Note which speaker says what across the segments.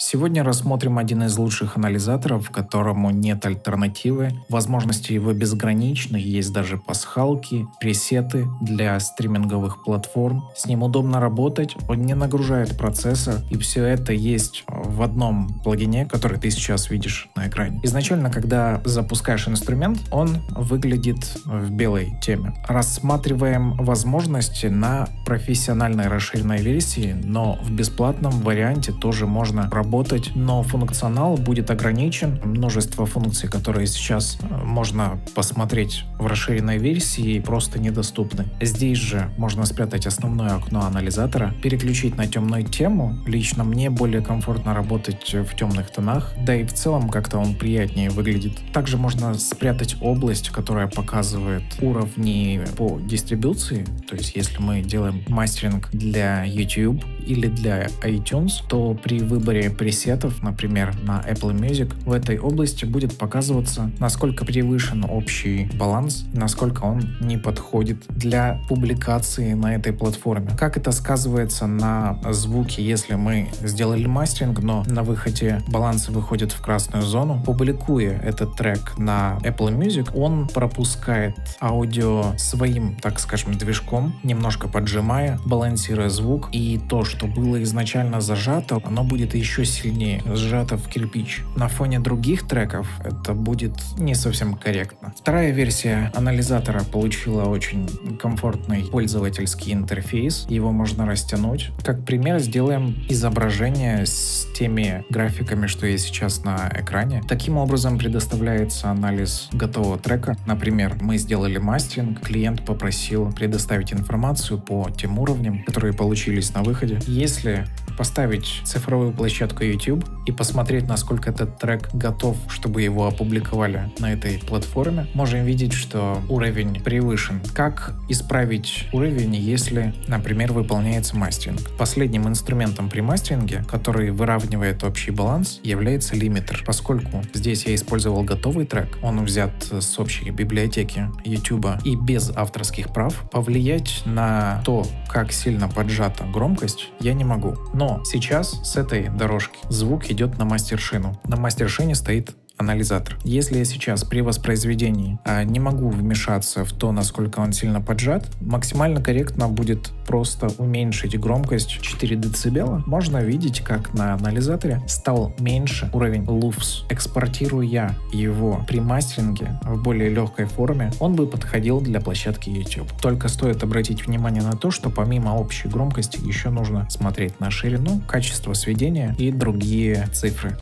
Speaker 1: Сегодня рассмотрим один из лучших анализаторов, которому нет альтернативы. Возможности его безграничны, есть даже пасхалки, пресеты для стриминговых платформ. С ним удобно работать, он не нагружает процессор, и все это есть в одном плагине, который ты сейчас видишь на экране. Изначально, когда запускаешь инструмент, он выглядит в белой теме. Рассматриваем возможности на профессиональной расширенной версии, но в бесплатном варианте тоже можно работать работать, но функционал будет ограничен. Множество функций, которые сейчас э, можно посмотреть в расширенной версии, просто недоступны. Здесь же можно спрятать основное окно анализатора, переключить на темную тему. Лично мне более комфортно работать в темных тонах, да и в целом как-то он приятнее выглядит. Также можно спрятать область, которая показывает уровни по дистрибуции. То есть если мы делаем мастеринг для YouTube или для iTunes, то при выборе пресетов, например, на Apple Music, в этой области будет показываться, насколько превышен общий баланс, насколько он не подходит для публикации на этой платформе. Как это сказывается на звуке, если мы сделали мастеринг, но на выходе баланс выходит в красную зону, публикуя этот трек на Apple Music, он пропускает аудио своим, так скажем, движком, немножко поджимая, балансируя звук, и то, что было изначально зажато, оно будет еще сильнее сжато в кирпич. На фоне других треков это будет не совсем корректно. Вторая версия анализатора получила очень комфортный пользовательский интерфейс. Его можно растянуть. Как пример сделаем изображение с теми графиками, что есть сейчас на экране. Таким образом предоставляется анализ готового трека. Например, мы сделали мастеринг, клиент попросил предоставить информацию по тем уровням, которые получились на выходе. Если поставить цифровую площадку YouTube и посмотреть, насколько этот трек готов, чтобы его опубликовали на этой платформе, можем видеть, что уровень превышен. Как исправить уровень, если, например, выполняется мастеринг? Последним инструментом при мастеринге, который выравнивает общий баланс, является лимитер. Поскольку здесь я использовал готовый трек, он взят с общей библиотеки YouTube и без авторских прав, повлиять на то, как сильно поджата громкость, я не могу. Но сейчас с этой дорожки звук идет на мастершину. На мастершине стоит анализатор. Если я сейчас при воспроизведении а, не могу вмешаться в то, насколько он сильно поджат, максимально корректно будет просто уменьшить громкость 4 дБ. Можно видеть, как на анализаторе стал меньше уровень луфс. Экспортируя его при мастеринге в более легкой форме, он бы подходил для площадки YouTube. Только стоит обратить внимание на то, что помимо общей громкости еще нужно смотреть на ширину, качество сведения и другие цифры.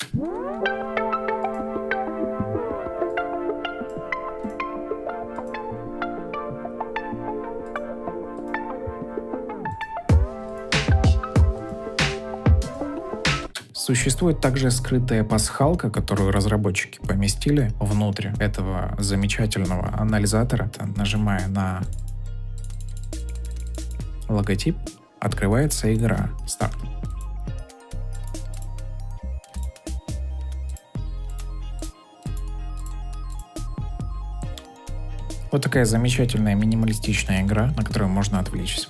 Speaker 1: Существует также скрытая пасхалка, которую разработчики поместили внутрь этого замечательного анализатора. Нажимая на логотип, открывается игра «Старт». Вот такая замечательная минималистичная игра, на которую можно отвлечься.